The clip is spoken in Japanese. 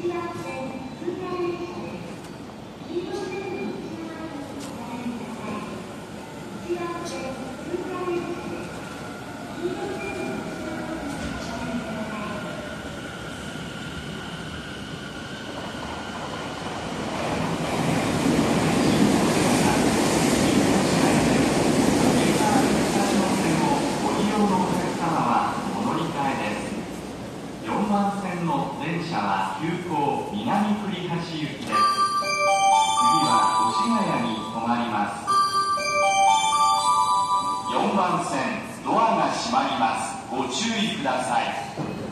Thank you. 4番線の電車は急行南栗橋行きです。次は越谷に止まります。4番線ドアが閉まります。ご注意ください。